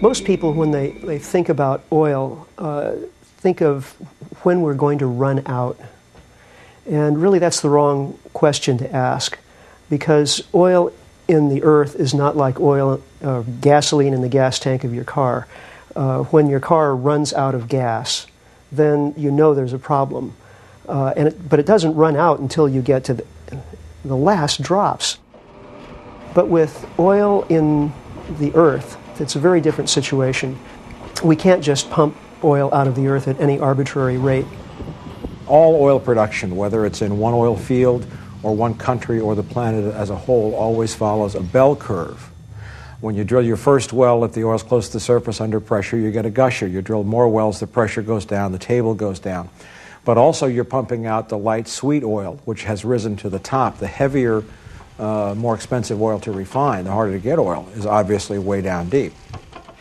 Most people, when they, they think about oil, uh, think of when we're going to run out. And really, that's the wrong question to ask because oil in the earth is not like oil, uh, gasoline in the gas tank of your car. Uh, when your car runs out of gas, then you know there's a problem. Uh, and it, but it doesn't run out until you get to the, the last drops. But with oil in the earth, it's a very different situation. We can't just pump oil out of the earth at any arbitrary rate. All oil production, whether it's in one oil field or one country or the planet as a whole, always follows a bell curve. When you drill your first well, if the oil's close to the surface under pressure, you get a gusher. You drill more wells, the pressure goes down, the table goes down. But also, you're pumping out the light sweet oil, which has risen to the top. The heavier, uh, more expensive oil to refine, the harder to get oil, is obviously way down deep.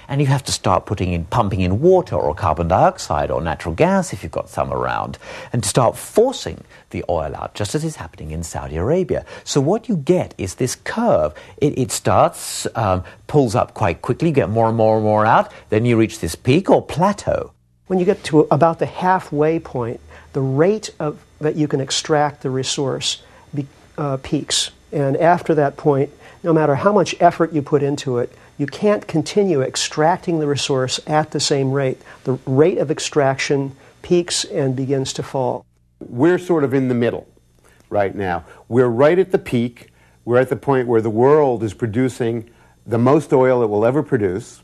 And you have to start putting in pumping in water or carbon dioxide or natural gas if you've got some around and to start forcing the oil out just as is happening in Saudi Arabia. So what you get is this curve. It, it starts um, pulls up quite quickly you get more and more and more out then you reach this peak or plateau. When you get to about the halfway point the rate of that you can extract the resource be, uh, peaks and after that point no matter how much effort you put into it you can't continue extracting the resource at the same rate. The rate of extraction peaks and begins to fall. We're sort of in the middle right now. We're right at the peak. We're at the point where the world is producing the most oil it will ever produce.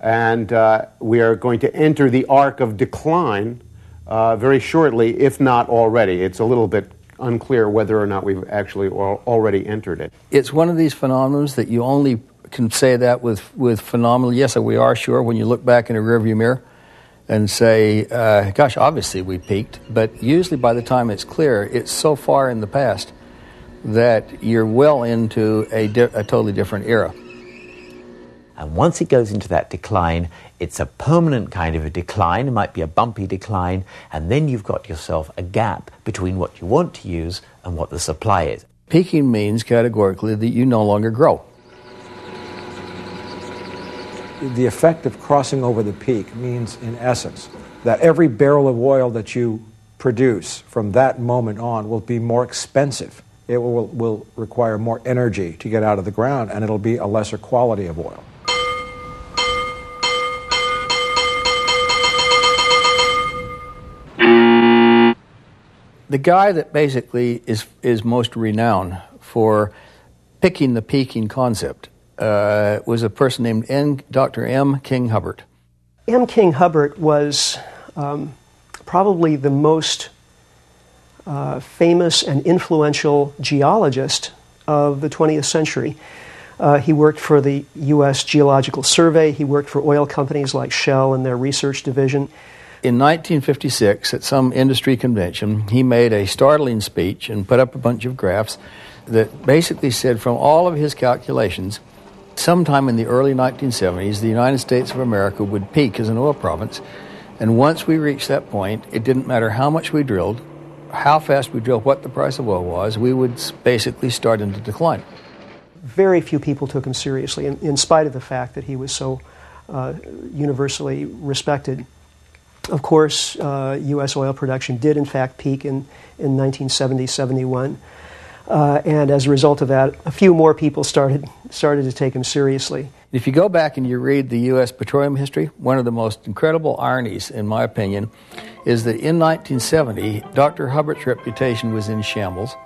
And uh, we are going to enter the arc of decline uh, very shortly, if not already. It's a little bit unclear whether or not we've actually already entered it. It's one of these phenomena that you only can say that with, with phenomenal. Yes, we are sure when you look back in a rearview mirror and say, uh, gosh, obviously we peaked. But usually by the time it's clear, it's so far in the past that you're well into a, di- a totally different era. And once it goes into that decline, it's a permanent kind of a decline. It might be a bumpy decline. And then you've got yourself a gap between what you want to use and what the supply is. Peaking means categorically that you no longer grow the effect of crossing over the peak means, in essence, that every barrel of oil that you produce from that moment on will be more expensive. It will, will require more energy to get out of the ground, and it'll be a lesser quality of oil. The guy that basically is, is most renowned for picking the peaking concept uh, was a person named N, Dr. M. King Hubbert. M. King Hubbert was um, probably the most uh, famous and influential geologist of the 20th century. Uh, he worked for the U.S. Geological Survey. He worked for oil companies like Shell and their research division. In 1956, at some industry convention, he made a startling speech and put up a bunch of graphs that basically said from all of his calculations, sometime in the early 1970s, the United States of America would peak as an oil province. And once we reached that point, it didn't matter how much we drilled, how fast we drilled, what the price of oil was, we would basically start into decline. Very few people took him seriously, in, in spite of the fact that he was so uh, universally respected. Of course, uh, U.S. oil production did, in fact, peak in, in 1970 71. Uh, and as a result of that, a few more people started, started to take him seriously. If you go back and you read the U.S. petroleum history, one of the most incredible ironies, in my opinion, is that in 1970, Dr. Hubbert's reputation was in shambles.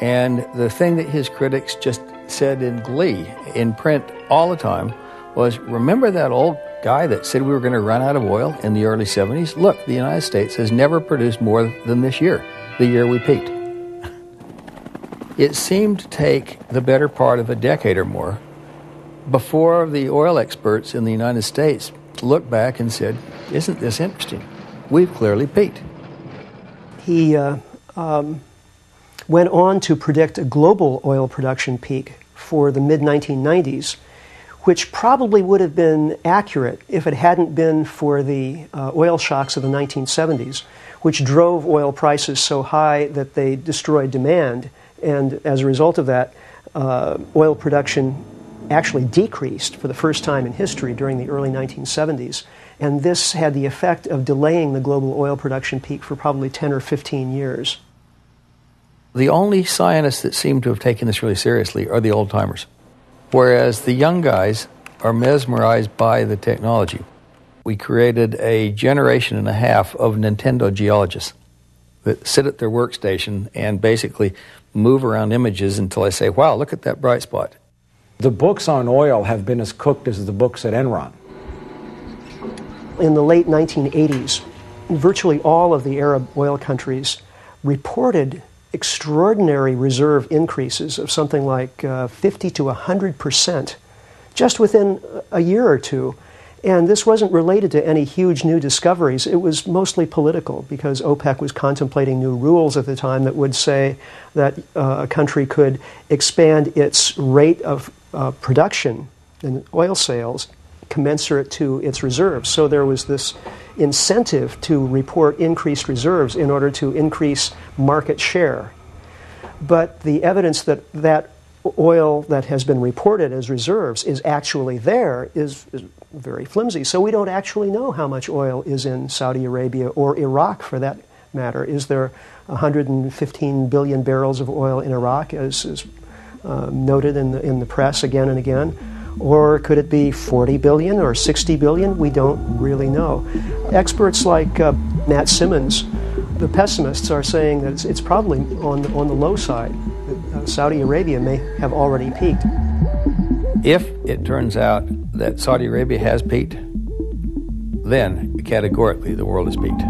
And the thing that his critics just said in glee in print all the time was remember that old guy that said we were going to run out of oil in the early 70s? Look, the United States has never produced more than this year, the year we peaked. It seemed to take the better part of a decade or more before the oil experts in the United States looked back and said, Isn't this interesting? We've clearly peaked. He uh, um, went on to predict a global oil production peak for the mid 1990s, which probably would have been accurate if it hadn't been for the uh, oil shocks of the 1970s, which drove oil prices so high that they destroyed demand and as a result of that, uh, oil production actually decreased for the first time in history during the early 1970s. And this had the effect of delaying the global oil production peak for probably 10 or 15 years. The only scientists that seem to have taken this really seriously are the old timers, whereas the young guys are mesmerized by the technology. We created a generation and a half of Nintendo geologists that sit at their workstation and basically move around images until I say, wow, look at that bright spot. The books on oil have been as cooked as the books at Enron. In the late 1980s, virtually all of the Arab oil countries reported extraordinary reserve increases of something like uh, 50 to 100 percent just within a year or two. And this wasn't related to any huge new discoveries. It was mostly political because OPEC was contemplating new rules at the time that would say that uh, a country could expand its rate of uh, production in oil sales commensurate to its reserves. So there was this incentive to report increased reserves in order to increase market share. But the evidence that that oil that has been reported as reserves is actually there is, is, very flimsy. So we don't actually know how much oil is in Saudi Arabia or Iraq for that matter. Is there 115 billion barrels of oil in Iraq, as is uh, noted in the, in the press again and again? Or could it be 40 billion or 60 billion? We don't really know. Experts like uh, Matt Simmons, the pessimists, are saying that it's, it's probably on the, on the low side. Uh, Saudi Arabia may have already peaked. If it turns out that Saudi Arabia has peaked, then categorically the world has peaked.